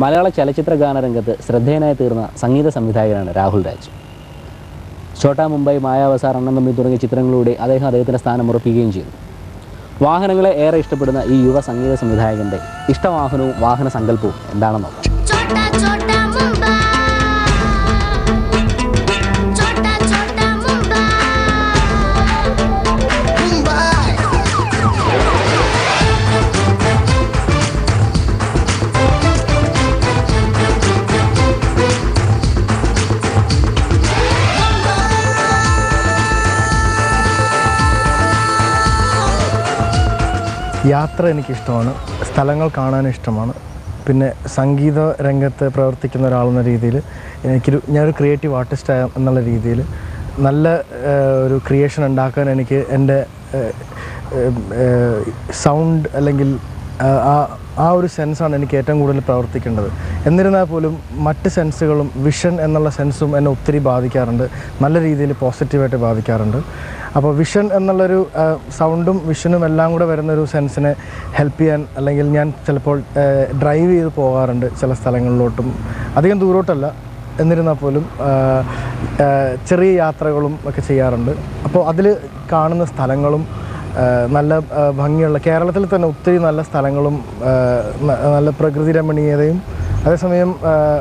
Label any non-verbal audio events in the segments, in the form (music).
മലയാള ചലച്ചിത്ര ഗാനരംഗത്ത് ശ്രദ്ധേയനായി തീർന്ന സംഗീത സംവിധായകനാണ് രാഹുൽ രാജ്. ഛോട്ടാ മുംബൈ മായാവസാർ അണ്ണൻ തമ്പി തുടങ്ങിയ ചിത്രങ്ങളിലൂടെ അദ്ദേഹം അദ്ദേഹത്തിന്റെ സ്ഥാനം ഉറപ്പിക്കുകയും ചെയ്തു. വാഹനങ്ങളെ ഏറെ ഇഷ്ടപ്പെടുന്ന ഈ യുവ സംഗീത സംവിധായകന്റെ ഇഷ്ടവാഹനവും വാഹന സങ്കല്പവും എന്താണെന്ന് യാത്ര എനിക്കിഷ്ടമാണ്. സ്ഥലങ്ങൾ കാണാൻ ഇഷ്ടമാണ്. പിന്നെ സംഗീത രംഗത്ത് പ്രവർത്തിക്കുന്ന ഒരാളെന്ന രീതിയിൽ എനിക്കൊരു ഞാനൊരു ക്രിയേറ്റീവ് ആർട്ടിസ്റ്റ് എന്നുള്ള രീതിയിൽ നല്ല ഒരു ക്രിയേഷൻ ഉണ്ടാക്കാൻ എനിക്ക് എന്റെ സൗണ്ട് അല്ലെങ്കിൽ ആ- ആ ഒരു സെൻസാണ് എനിക്ക് ഏറ്റവും കൂടുതൽ പ്രവർത്തിക്കേണ്ടത്. എന്നിരുന്നാൽ പോലും മറ്റ് സെൻസുകളും വിഷൻ എന്നുള്ള സെൻസും എന്നെ ഒത്തിരി ബാധിക്കാറുണ്ട്. നല്ല രീതിയിൽ പോസിറ്റീവായിട്ട് ബാധിക്കാറുണ്ട്. അപ്പോൾ വിഷൻ എന്നുള്ളൊരു സൗണ്ടും വിഷനും എല്ലാം കൂടെ വരുന്നൊരു സെൻസിനെ ഹെൽപ്പ് ചെയ്യാൻ അല്ലെങ്കിൽ ഞാൻ ചിലപ്പോൾ ഡ്രൈവ് ചെയ്ത് പോകാറുണ്ട് ചില സ്ഥലങ്ങളിലോട്ടും. അധികം ദൂരോട്ടല്ല. എന്നിരുന്നാൽ പോലും ചെറിയ യാത്രകളും ഒക്കെ ചെയ്യാറുണ്ട്. അപ്പോൾ അതിൽ കാണുന്ന സ്ഥലങ്ങളും നല്ല ഭംഗിയുള്ള കേരളത്തിൽ തന്നെ ഒത്തിരി നല്ല സ്ഥലങ്ങളും നല്ല പ്രകൃതി രമണീയതയും അതേസമയം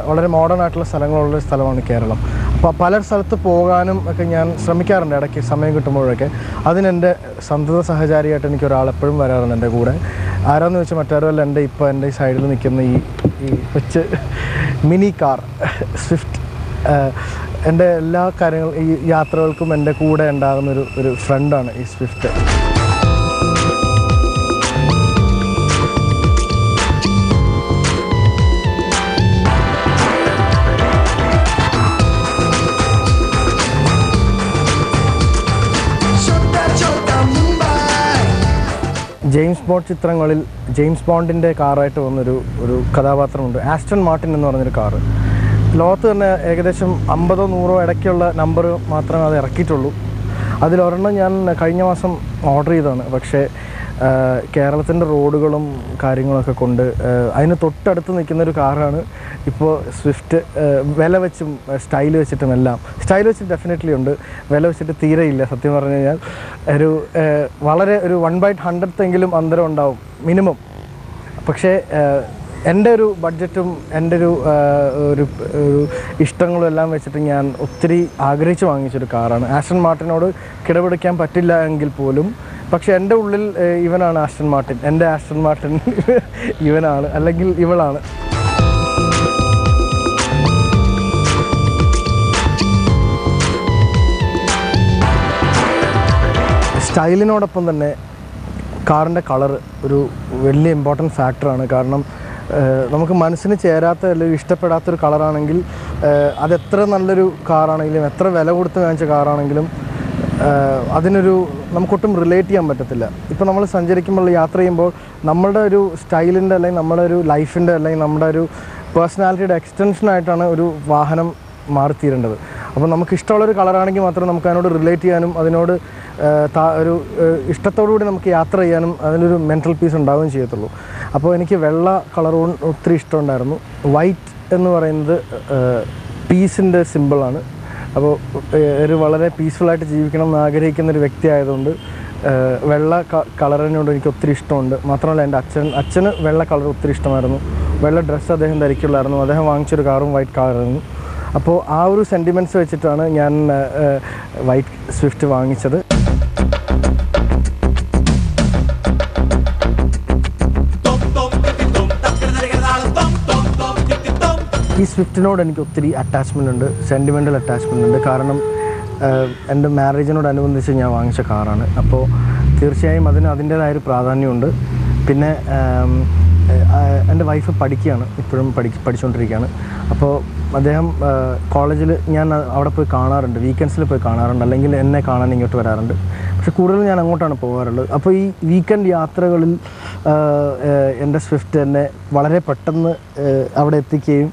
വളരെ മോഡേൺ ആയിട്ടുള്ള സ്ഥലങ്ങളുള്ള ഒരു സ്ഥലമാണ് കേരളം. അപ്പോൾ പല സ്ഥലത്ത് പോകാനും ഒക്കെ ഞാൻ ശ്രമിക്കാറുണ്ട് ഇടയ്ക്ക് സമയം കിട്ടുമ്പോഴൊക്കെ. അതിനെന്റെ സന്തത സഹചാരിയായിട്ട് എനിക്ക് ഒരാൾ എപ്പോഴും വരാറുണ്ട് എന്റെ കൂടെ. ആരാന്ന് വെച്ചാൽ മറ്റാരുമല്ല എന്റെ ഇപ്പോൾ എന്റെ ഈ സൈഡിൽ നിൽക്കുന്ന ഈ ഈ കൊച്ച് മിനി കാർ സ്വിഫ്റ്റ്. എന്റെ എല്ലാ കാര്യങ്ങളും ഈ യാത്രകൾക്കും എന്റെ കൂടെ ഉണ്ടാകുന്ന ഒരു ഒരു ഫ്രണ്ടാണ് ഈ സ്വിഫ്റ്റ്. ജെയിംസ് ബോണ്ട് ചിത്രങ്ങളിൽ ജെയിംസ് ബോണ്ടിന്റെ കാറായിട്ട് വന്നൊരു ഒരു കഥാപാത്രമുണ്ട്. ആസ്റ്റൺ മാർട്ടിൻ എന്ന് പറഞ്ഞൊരു കാറ്. ലോകത്ത് തന്നെ ഏകദേശം അമ്പതോ നൂറോ ഇടയ്ക്കുള്ള നമ്പർ മാത്രമേ അത് ഇറക്കിയിട്ടുള്ളൂ. അതിലൊരെണ്ണം ഞാൻ കഴിഞ്ഞ മാസം ഓർഡർ ചെയ്തതാണ്. പക്ഷേ കേരളത്തിന്റെ റോഡുകളും കാര്യങ്ങളൊക്കെ കൊണ്ട് അതിന് തൊട്ടടുത്ത് നിൽക്കുന്ന ഒരു കാറാണ്. ഇപ്പോൾ സ്വിഫ്റ്റ് വില വെച്ചും സ്റ്റൈൽ വെച്ചിട്ടും എല്ലാം സ്റ്റൈൽ വെച്ച് ഡെഫിനറ്റ്ലി ഉണ്ട്. വില വെച്ചിട്ട് തീരെ ഇല്ല സത്യം പറഞ്ഞു കഴിഞ്ഞാൽ. ഒരു വളരെ ഒരു വൺ ബൈ ഹൺഡ്രഡ് എങ്കിലും അന്തരം ഉണ്ടാവും മിനിമം പക്ഷേ എന്റെ ഒരു ബഡ്ജറ്റും എന്റെ ഒരു ഒരു ഇഷ്ടങ്ങളും എല്ലാം വെച്ചിട്ട് ഞാൻ ഒത്തിരി ആഗ്രഹിച്ച് വാങ്ങിച്ചൊരു കാറാണ്. ആസ്റ്റൺ മാർട്ടിനോട് കിടപിടിക്കാൻ പറ്റില്ല എങ്കിൽ പോലും പക്ഷേ എന്റെ ഉള്ളിൽ ഇവനാണ് ആസ്റ്റൺ മാർട്ടിൻ. എന്റെ ആസ്റ്റൺ മാർട്ടിൻ (laughs) ഇവനാണ് അല്ലെങ്കിൽ ഇവളാണ്. സ്റ്റൈലിനോടൊപ്പം തന്നെ കാറിന്റെ കളർ ഒരു വലിയ ഇമ്പോർട്ടന്റ് ഫാക്ടറാണ്. കാരണം നമുക്ക് മനസ്സിന് ചേരാത്ത അല്ലെങ്കിൽ ഇഷ്ടപ്പെടാത്തൊരു കളറാണെങ്കിൽ അതെത്ര നല്ലൊരു കാറാണെങ്കിലും എത്ര വില കൊടുത്ത് വാങ്ങിച്ച കാറാണെങ്കിലും അതിനൊരു നമുക്കൊട്ടും റിലേറ്റ് ചെയ്യാൻ പറ്റത്തില്ല. ഇപ്പോൾ നമ്മൾ സഞ്ചരിക്കുമ്പോൾ യാത്ര ചെയ്യുമ്പോൾ നമ്മുടെ ഒരു സ്റ്റൈലിന്റെ അല്ലെങ്കിൽ നമ്മുടെ ഒരു ലൈഫിന്റെ അല്ലെങ്കിൽ നമ്മുടെ ഒരു പേഴ്സണാലിറ്റിയുടെ എക്സ്റ്റൻഷനായിട്ടാണ് ഒരു വാഹനം മാറിത്തീരേണ്ടത്. അപ്പോൾ നമുക്ക് ഇഷ്ടമുള്ളൊരു കളറാണെങ്കിൽ മാത്രം നമുക്ക് അതിനോട് റിലേറ്റ് ചെയ്യാനും അതിനോട് ഒരു ഇഷ്ടത്തോടുകൂടി നമുക്ക് യാത്ര ചെയ്യാനും അതിനൊരു മെന്റൽ പീസ് ഉണ്ടാവുകയും ചെയ്യത്തുള്ളൂ. അപ്പോൾ എനിക്ക് വെള്ള കളർ ഒത്തിരി ഇഷ്ടമുണ്ടായിരുന്നു. വൈറ്റ് എന്ന് പറയുന്നത് പീസിന്റെ സിമ്പിളാണ് അപ്പോൾ ഒരു വളരെ പീസ്ഫുള്ളായിട്ട് ജീവിക്കണം എന്ന് ആഗ്രഹിക്കുന്ന ഒരു വ്യക്തി ആയതുകൊണ്ട് വെള്ള കളറിനോട് എനിക്ക് ഒത്തിരി ഇഷ്ടമുണ്ട്. മാത്രമല്ല എന്റെ അച്ഛൻ അച്ഛന് വെള്ള കളർ ഒത്തിരി ഇഷ്ടമായിരുന്നു. വെള്ള ഡ്രസ്സ് അദ്ദേഹം ധരിക്കുള്ളായിരുന്നു. അദ്ദേഹം വാങ്ങിച്ചൊരു കാറും വൈറ്റ് കളറായിരുന്നു. അപ്പോൾ ആ ഒരു സെന്റിമെന്റ്സ് വെച്ചിട്ടാണ് ഞാൻ വൈറ്റ് സ്വിഫ്റ്റ് വാങ്ങിച്ചത്. ഈ സ്വിഫ്റ്റിനോട് എനിക്ക് ഒത്തിരി അറ്റാച്ച്മെന്റ് ഉണ്ട് സെന്റിമെന്റൽ അറ്റാച്ച്മെന്റ് ഉണ്ട്. കാരണം എന്റെ മാരേജിനോടനുബന്ധിച്ച് ഞാൻ വാങ്ങിച്ച കാറാണ്. അപ്പോൾ തീർച്ചയായും അതിന് അതിന്റേതായൊരു പ്രാധാന്യമുണ്ട്. പിന്നെ എന്റെ വൈഫ് പഠിക്കുകയാണ് ഇപ്പോഴും പഠി പഠിച്ചുകൊണ്ടിരിക്കുകയാണ്. അപ്പോൾ അദ്ദേഹം കോളേജിൽ ഞാൻ അവിടെ പോയി കാണാറുണ്ട് വീക്കെൻഡ്സിൽ പോയി കാണാറുണ്ട് അല്ലെങ്കിൽ എന്നെ കാണാൻ ഇങ്ങോട്ട് വരാറുണ്ട്. പക്ഷെ കൂടുതലും ഞാൻ അങ്ങോട്ടാണ് പോകാറുള്ളത്. അപ്പോൾ ഈ വീക്കെൻഡ് യാത്രകളിൽ എന്റെ സ്വിഫ്റ്റ് എന്നെ വളരെ പെട്ടെന്ന് അവിടെ എത്തിക്കുകയും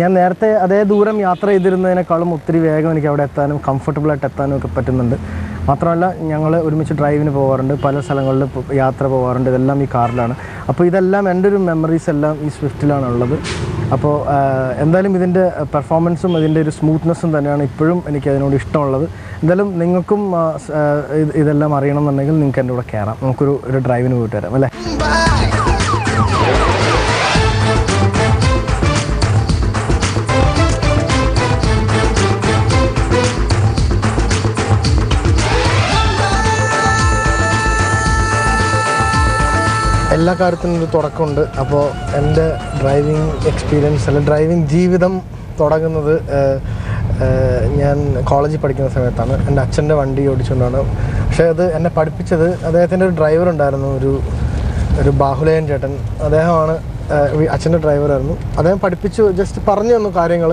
ഞാൻ നേരത്തെ അതേ ദൂരം യാത്ര ചെയ്തിരുന്നതിനേക്കാളും ഒത്തിരി വേഗം എനിക്ക് അവിടെ എത്താനും കംഫർട്ടബിളായിട്ട് എത്താനും ഒക്കെ പറ്റുന്നുണ്ട്. മാത്രമല്ല ഞങ്ങൾ ഒരുമിച്ച് ഡ്രൈവിന് പോകാറുണ്ട് പല സ്ഥലങ്ങളിൽ യാത്ര പോകാറുണ്ട് ഇതെല്ലാം ഈ കാറിലാണ്. അപ്പോൾ ഇതെല്ലാം എന്റെ ഒരു മെമ്മറീസ് എല്ലാം ഈ സ്വിഫ്റ്റിലാണ് ഉള്ളത് അപ്പോൾ എന്തായാലും ഇതിന്റെ പെർഫോമൻസും ഇതിന്റെ ഒരു സ്മൂത്ത്നെസ്സും തന്നെയാണ് ഇപ്പോഴും എനിക്ക് അതിനോട് ഇഷ്ടമുള്ളത്. എന്തായാലും നിങ്ങൾക്കും ഇതെല്ലാം അറിയണം എന്നുണ്ടെങ്കിൽ നിങ്ങൾക്ക് എന്റെ കൂടെ കയറാം. നമുക്കൊരു ഒരു ഡ്രൈവിന് പോയിട്ട് വരാം അല്ലേ? എല്ലാ കാര്യത്തിനും ഒരു തുടക്കമുണ്ട്. അപ്പോൾ എന്റെ ഡ്രൈവിംഗ് എക്സ്പീരിയൻസ് അല്ല ഡ്രൈവിംഗ് ജീവിതം തുടങ്ങുന്നത് ഞാൻ കോളേജിൽ പഠിക്കുന്ന സമയത്താണ്. എന്റെ അച്ഛന്റെ വണ്ടി ഓടിച്ചുകൊണ്ടാണ്. പക്ഷേ അത് എന്നെ പഠിപ്പിച്ചത് അദ്ദേഹത്തിന്റെ ഒരു ഡ്രൈവർ ഉണ്ടായിരുന്നു ഒരു ഒരു ബാഹുലയൻ ചേട്ടൻ. അദ്ദേഹമാണ് അച്ഛന്റെ ഡ്രൈവറായിരുന്നു അദ്ദേഹം പഠിപ്പിച്ചു ജസ്റ്റ് പറഞ്ഞു തന്നു കാര്യങ്ങൾ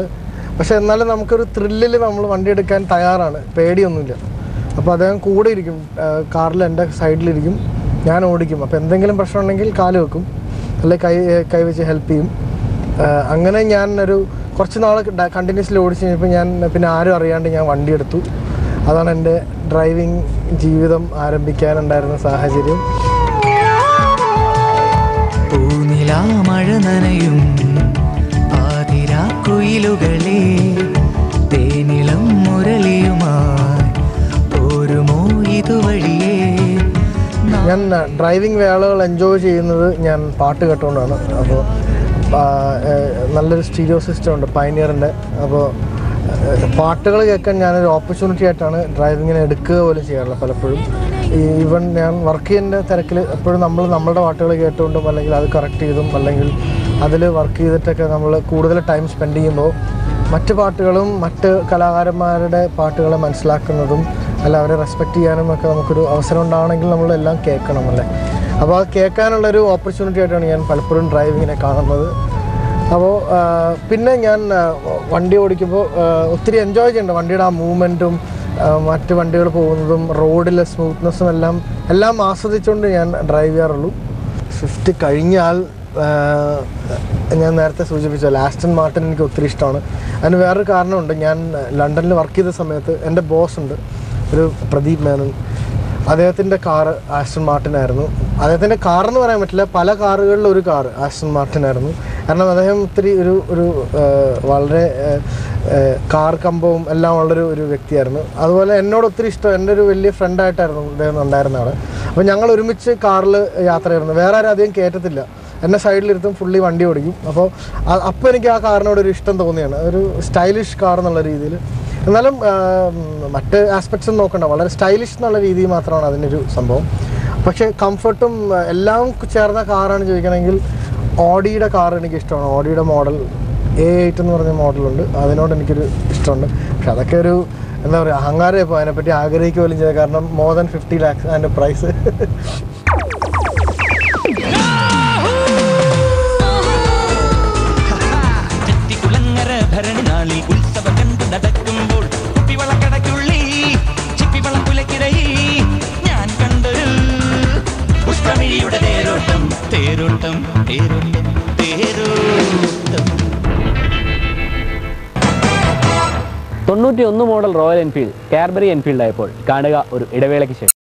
പക്ഷേ എന്നാലും നമുക്കൊരു ത്രില്ലിൽ നമ്മൾ വണ്ടി എടുക്കാൻ തയ്യാറാണ്. പേടിയൊന്നുമില്ല. അപ്പോൾ അദ്ദേഹം കൂടെ ഇരിക്കും കാറിൽ എന്റെ സൈഡിലിരിക്കും ഞാൻ ഓടിക്കും. അപ്പോൾ എന്തെങ്കിലും പ്രശ്നം ഉണ്ടെങ്കിൽ കാൽ വെക്കും. അല്ലെങ്കിൽ കൈ കൈ വെച്ച് ഹെൽപ്പ് ചെയ്യും. അങ്ങനെ ഞാൻ ഒരു കുറച്ച് നാൾ കണ്ടിന്യൂസ്ലി ഓടിച്ച് കഴിഞ്ഞപ്പോൾ ഞാൻ പിന്നെ ആരും അറിയാണ്ട് ഞാൻ വണ്ടി എടുത്തു. അതാണ് എന്റെ ഡ്രൈവിംഗ് ജീവിതം ആരംഭിക്കാനുണ്ടായിരുന്ന സാഹചര്യം. മഴ നനയും ആതിരാക്കുയിലുകളെ തേനിളം മുരളിയുമായി. പോരുമോ ഇതുവഴിയേ ഞാൻ ഡ്രൈവിംഗ് വേളകൾ എൻജോയ് ചെയ്യുന്നത് ഞാൻ പാട്ട് കേട്ടുകൊണ്ടാണ് അപ്പോൾ നല്ലൊരു സ്റ്റീരിയോ സിസ്റ്റം ഉണ്ട് പൈനിയറിന്റെ അപ്പോൾ പാട്ടുകൾ കേൾക്കാൻ ഞാനൊരു ഓപ്പർച്യൂണിറ്റി ആയിട്ടാണ് ഡ്രൈവിങ്ങിനെ എടുക്കുക പോലും ചെയ്യാറുള്ളത് പലപ്പോഴും. ഈവൻ ഞാൻ വർക്ക് ചെയ്യുന്ന തിരക്കിൽ എപ്പോഴും നമ്മൾ നമ്മളുടെ പാട്ടുകൾ കേട്ടുകൊണ്ടും അല്ലെങ്കിൽ അത് കറക്റ്റ് ചെയ്തും അല്ലെങ്കിൽ അതിൽ വർക്ക് ചെയ്തിട്ടൊക്കെ നമ്മൾ കൂടുതൽ ടൈം സ്പെൻഡ് ചെയ്യുമ്പോൾ മറ്റ് പാട്ടുകളും മറ്റ് കലാകാരന്മാരുടെ പാട്ടുകളെ മനസ്സിലാക്കുന്നതും അല്ല അവരെ റെസ്പെക്റ്റ് ചെയ്യാനും ഒക്കെ നമുക്കൊരു അവസരം ഉണ്ടാവണമെങ്കിൽ നമ്മളെല്ലാം കേൾക്കണം അല്ലേ? അപ്പോൾ അത് കേൾക്കാനുള്ളൊരു ഓപ്പർച്യൂണിറ്റി ആയിട്ടാണ് ഞാൻ പലപ്പോഴും ഡ്രൈവിങ്ങിനെ കാണുന്നത്. അപ്പോൾ പിന്നെ ഞാൻ വണ്ടി ഓടിക്കുമ്പോൾ ഒത്തിരി എൻജോയ് ചെയ്യുന്നുണ്ട്. വണ്ടിയുടെ ആ മൂവ്മെന്റും മറ്റ് വണ്ടികൾ പോകുന്നതും റോഡിലെ സ്മൂത്ത്നെസ്സും എല്ലാം എല്ലാം ആസ്വദിച്ചുകൊണ്ട് ഞാൻ ഡ്രൈവ് ചെയ്യാറുള്ളൂ. സ്വിഫ്റ്റ് കഴിഞ്ഞാൽ ഞാൻ നേരത്തെ സൂചിപ്പിച്ച ലാസ്റ്റൻ മാർട്ടിൻ എനിക്ക് ഒത്തിരി ഇഷ്ടമാണ്. അതിന് വേറൊരു കാരണമുണ്ട്. ഞാൻ ലണ്ടനിൽ വർക്ക് ചെയ്ത സമയത്ത് എന്റെ ബോസ് ഉണ്ട്. ഒരു പ്രദീപ് മേനൻ. അദ്ദേഹത്തിന്റെ കാറ് ആസ്റ്റൺ മാർട്ടിൻ ആയിരുന്നു. അദ്ദേഹത്തിന്റെ കാറെന്ന് പറയാൻ പറ്റില്ല പല കാറുകളിൽ ഒരു കാറ് ആസ്റ്റൺ മാർട്ടിൻ ആയിരുന്നു. കാരണം അദ്ദേഹം ഒത്തിരി ഒരു ഒരു വളരെ കാർ കമ്പവും എല്ലാം ഉള്ളൊരു ഒരു വ്യക്തിയായിരുന്നു. അതുപോലെ എന്നോട് ഒത്തിരി ഇഷ്ടം എന്റെ ഒരു വലിയ ഫ്രണ്ടായിട്ടായിരുന്നു അദ്ദേഹം ഉണ്ടായിരുന്ന ആൾ അപ്പോൾ ഞങ്ങൾ ഒരുമിച്ച് കാറിൽ യാത്ര ചെയ്യുന്നു വേറെ ആരും അധികം കയറ്റത്തില്ല എന്നെ സൈഡിലിരുത്തും ഫുള്ളി വണ്ടി ഓടിക്കും. അപ്പോൾ അപ്പോൾ എനിക്ക് ആ കാറിനോട് ഒരു ഇഷ്ടം തോന്നിയാണ്. ഒരു സ്റ്റൈലിഷ് കാർ എന്നുള്ള രീതിയിൽ. എന്നാലും മറ്റ് ആസ്പെക്ട്സും നോക്കണ്ട. വളരെ സ്റ്റൈലിഷ് എന്നുള്ള രീതിയിൽ മാത്രമാണ് അതിനൊരു സംഭവം. പക്ഷേ കംഫർട്ടും എല്ലാം ചേർന്ന കാറാണ് ചോദിക്കണമെങ്കിൽ ഓഡിയുടെ കാർ എനിക്ക് ഇഷ്ടമാണ്. ഓഡിയുടെ മോഡൽ എ എയ്റ്റ് എന്ന് പറഞ്ഞ മോഡലുണ്ട് അതിനോട് എനിക്കൊരു ഇഷ്ടമുണ്ട്. പക്ഷെ അതൊക്കെ ഒരു എന്താ പറയുക അഹങ്കാരം ഇപ്പോൾ അതിനെപ്പറ്റി ആഗ്രഹിക്കുക പോലും ചെയ്തത് കാരണം മോർ ദാൻ ഫിഫ്റ്റി ലാക്സ് അതിന്റെ പ്രൈസ് തേരോട്ടം തേരോട്ടം തേരോട്ടം. തൊണ്ണൂറ്റി ഒന്ന് മോഡൽ റോയൽ എൻഫീൽഡ് കാർബറി എൻഫീൽഡ് ആയപ്പോൾ കാണുക ഒരു ഇടവേളയ്ക്ക് ശേഷം.